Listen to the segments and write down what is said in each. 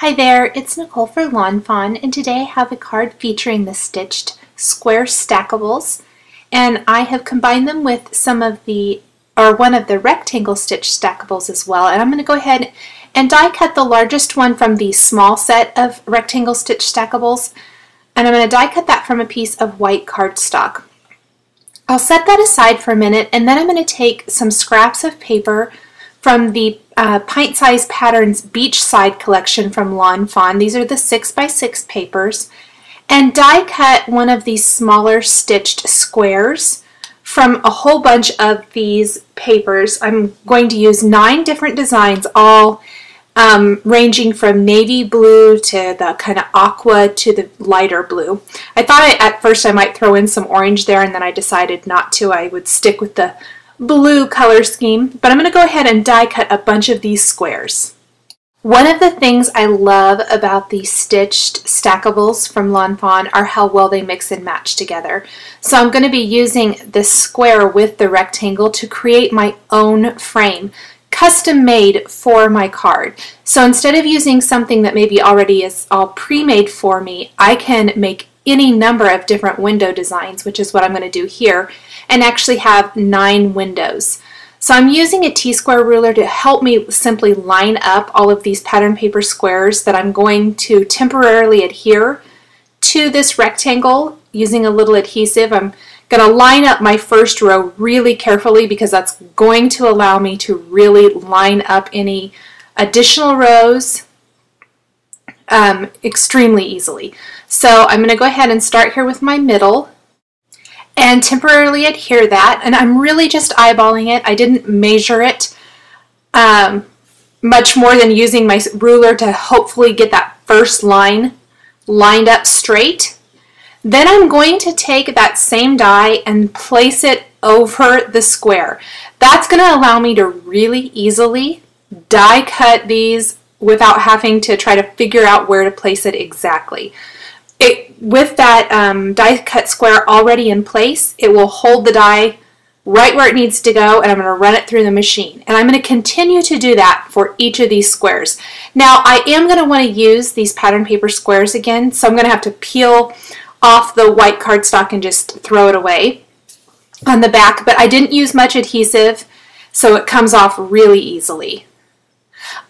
Hi there, it's Nichol for Lawn Fawn, and today I have a card featuring the stitched square stackables, and I have combined them with some of the, or one of the rectangle stitch stackables as well, and I'm going to go ahead and die cut the largest one from the small set of rectangle stitch stackables, and I'm going to die cut that from a piece of white cardstock. I'll set that aside for a minute, and then I'm going to take some scraps of paper from the uh, Pint Size Patterns Beachside collection from Lawn Fawn. These are the 6x6 papers. And die cut one of these smaller stitched squares from a whole bunch of these papers. I'm going to use nine different designs, all um, ranging from navy blue to the kind of aqua to the lighter blue. I thought I, at first I might throw in some orange there and then I decided not to. I would stick with the blue color scheme, but I'm going to go ahead and die cut a bunch of these squares. One of the things I love about the stitched stackables from Lawn Fawn are how well they mix and match together. So I'm going to be using this square with the rectangle to create my own frame, custom made for my card. So instead of using something that maybe already is all pre-made for me, I can make any number of different window designs, which is what I'm going to do here, and actually have nine windows. So I'm using a T-square ruler to help me simply line up all of these pattern paper squares that I'm going to temporarily adhere to this rectangle using a little adhesive. I'm going to line up my first row really carefully because that's going to allow me to really line up any additional rows um, extremely easily. So I'm going to go ahead and start here with my middle and temporarily adhere that. And I'm really just eyeballing it. I didn't measure it um, much more than using my ruler to hopefully get that first line lined up straight. Then I'm going to take that same die and place it over the square. That's going to allow me to really easily die cut these without having to try to figure out where to place it exactly. It, with that um, die cut square already in place, it will hold the die right where it needs to go and I'm going to run it through the machine. And I'm going to continue to do that for each of these squares. Now I am going to want to use these pattern paper squares again, so I'm going to have to peel off the white cardstock and just throw it away on the back, but I didn't use much adhesive, so it comes off really easily.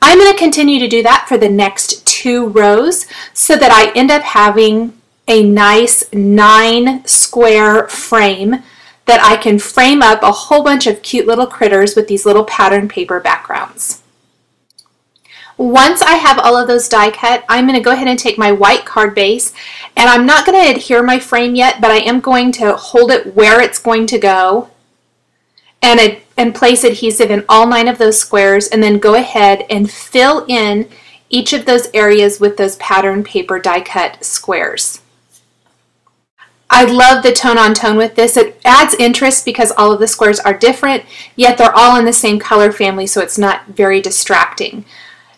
I'm going to continue to do that for the next two rows so that I end up having a nice nine square frame that I can frame up a whole bunch of cute little critters with these little pattern paper backgrounds. Once I have all of those die cut, I'm going to go ahead and take my white card base and I'm not going to adhere my frame yet, but I am going to hold it where it's going to go and, and place adhesive in all nine of those squares and then go ahead and fill in each of those areas with those pattern paper die cut squares. I love the tone on tone with this. It adds interest because all of the squares are different, yet they're all in the same color family, so it's not very distracting.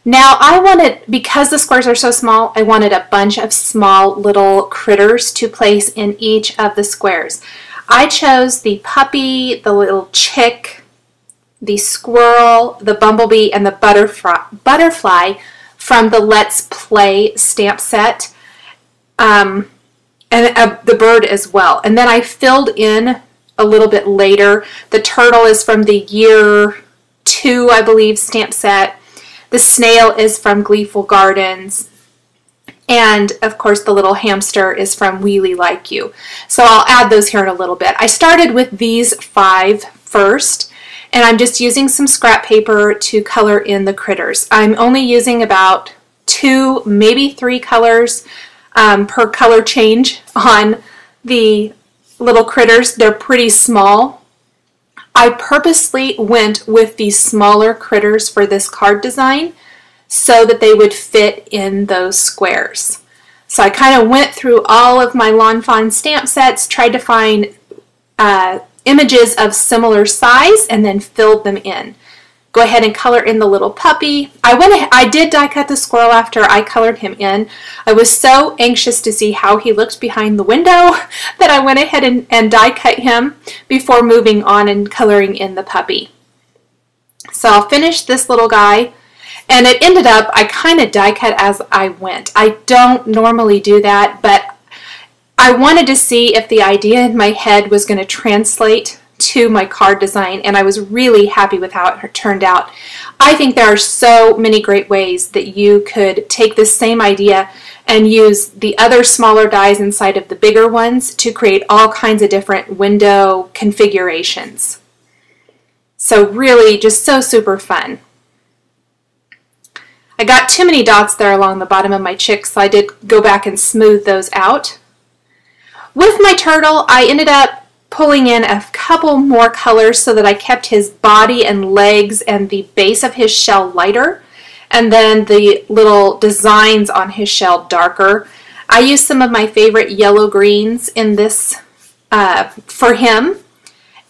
Now I wanted, because the squares are so small, I wanted a bunch of small little critters to place in each of the squares. I chose the puppy, the little chick, the squirrel, the bumblebee, and the butterfly, butterfly from the Let's Play stamp set, um, and uh, the bird as well. And then I filled in a little bit later. The turtle is from the year two, I believe, stamp set. The snail is from Gleeful Gardens. And of course, the little hamster is from Wheelie Like You. So I'll add those here in a little bit. I started with these five first, and I'm just using some scrap paper to color in the critters. I'm only using about two, maybe three colors um, per color change on the little critters. They're pretty small. I purposely went with these smaller critters for this card design so that they would fit in those squares. So I kind of went through all of my Lawn Fawn stamp sets, tried to find uh, images of similar size, and then filled them in. Go ahead and color in the little puppy. I went. Ahead, I did die cut the squirrel after I colored him in. I was so anxious to see how he looked behind the window that I went ahead and, and die cut him before moving on and coloring in the puppy. So I'll finish this little guy And it ended up, I kind of die cut as I went. I don't normally do that, but I wanted to see if the idea in my head was going to translate to my card design and I was really happy with how it turned out. I think there are so many great ways that you could take this same idea and use the other smaller dies inside of the bigger ones to create all kinds of different window configurations. So really just so super fun. I got too many dots there along the bottom of my chick, so I did go back and smooth those out. With my turtle, I ended up pulling in a couple more colors so that I kept his body and legs and the base of his shell lighter and then the little designs on his shell darker. I used some of my favorite yellow greens in this uh, for him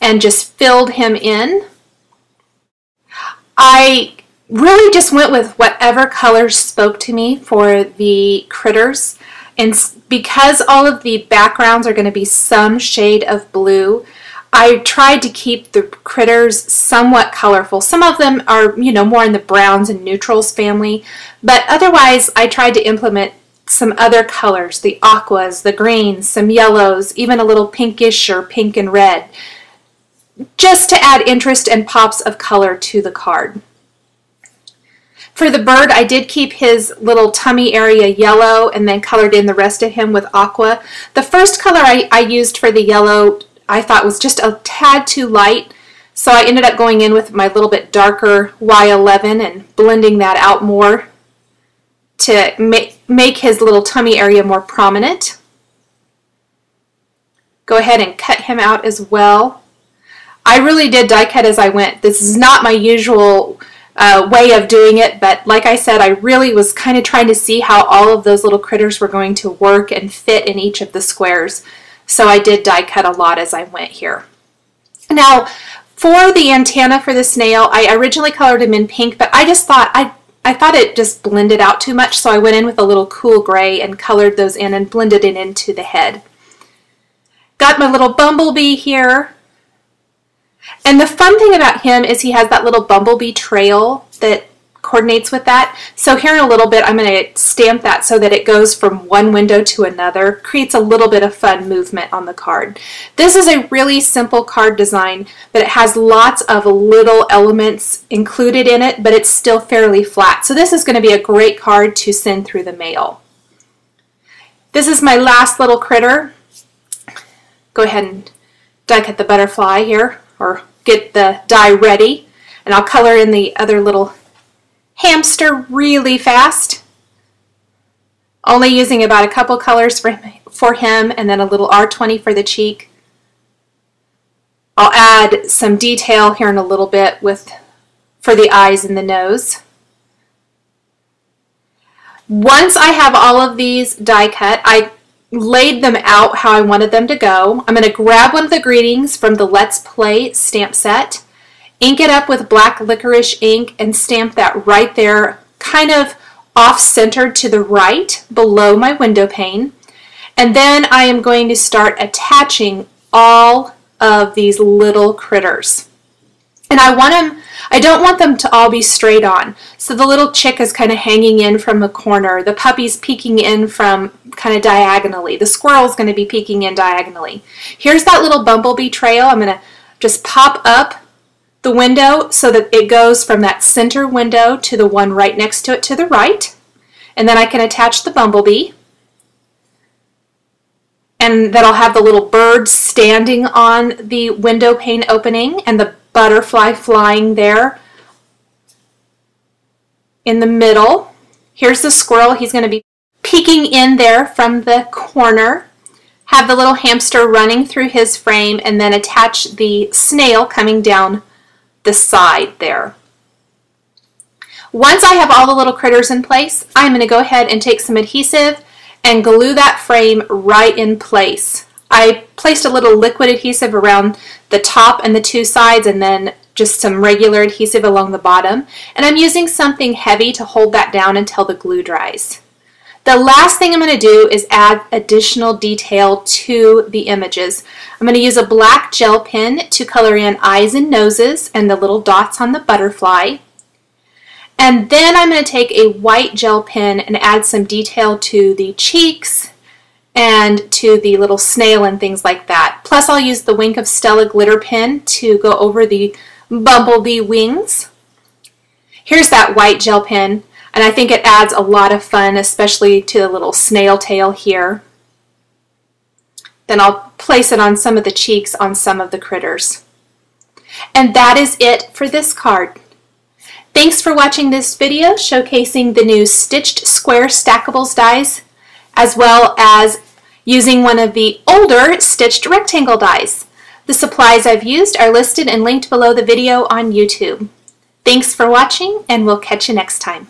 and just filled him in. I really just went with whatever colors spoke to me for the critters. And because all of the backgrounds are going to be some shade of blue, I tried to keep the critters somewhat colorful. Some of them are, you know, more in the browns and neutrals family, but otherwise I tried to implement some other colors, the aquas, the greens, some yellows, even a little pinkish or pink and red, just to add interest and pops of color to the card. For the bird, I did keep his little tummy area yellow and then colored in the rest of him with aqua. The first color I, I used for the yellow I thought was just a tad too light, so I ended up going in with my little bit darker Y11 and blending that out more to make, make his little tummy area more prominent. Go ahead and cut him out as well. I really did die cut as I went. This is not my usual uh, way of doing it, but like I said, I really was kind of trying to see how all of those little critters were going to work and fit in each of the squares. So I did die cut a lot as I went here. Now, for the antenna for the snail, I originally colored him in pink, but I just thought I I thought it just blended out too much, so I went in with a little cool gray and colored those in and blended it into the head. Got my little bumblebee here. And the fun thing about him is he has that little bumblebee trail that coordinates with that. So here in a little bit, I'm going to stamp that so that it goes from one window to another, creates a little bit of fun movement on the card. This is a really simple card design, but it has lots of little elements included in it, but it's still fairly flat. So this is going to be a great card to send through the mail. This is my last little critter. Go ahead and die cut the butterfly here, or get the die ready, and I'll color in the other little hamster really fast. Only using about a couple colors for, for him and then a little R20 for the cheek. I'll add some detail here in a little bit with for the eyes and the nose. Once I have all of these die cut, I laid them out how I wanted them to go. I'm going to grab one of the greetings from the Let's Play stamp set ink it up with black licorice ink and stamp that right there, kind of off-centered to the right below my window pane. And then I am going to start attaching all of these little critters. And I want them, I don't want them to all be straight on. So the little chick is kind of hanging in from the corner. The puppy's peeking in from kind of diagonally. The squirrel's going to be peeking in diagonally. Here's that little bumblebee trail. I'm going to just pop up the window so that it goes from that center window to the one right next to it to the right. And then I can attach the bumblebee. And then I'll have the little bird standing on the window pane opening and the butterfly flying there in the middle. Here's the squirrel. He's going to be peeking in there from the corner. Have the little hamster running through his frame and then attach the snail coming down the side there. Once I have all the little critters in place, I'm going to go ahead and take some adhesive and glue that frame right in place. I placed a little liquid adhesive around the top and the two sides and then just some regular adhesive along the bottom. And I'm using something heavy to hold that down until the glue dries. The last thing I'm going to do is add additional detail to the images. I'm going to use a black gel pen to color in eyes and noses and the little dots on the butterfly. And then I'm going to take a white gel pen and add some detail to the cheeks and to the little snail and things like that. Plus I'll use the Wink of Stella glitter pen to go over the bumblebee wings. Here's that white gel pen and I think it adds a lot of fun especially to the little snail tail here. Then I'll place it on some of the cheeks on some of the critters. And that is it for this card. Thanks for watching this video showcasing the new Stitched Square Stackables dies as well as using one of the older stitched rectangle dies. The supplies I've used are listed and linked below the video on YouTube. Thanks for watching and we'll catch you next time.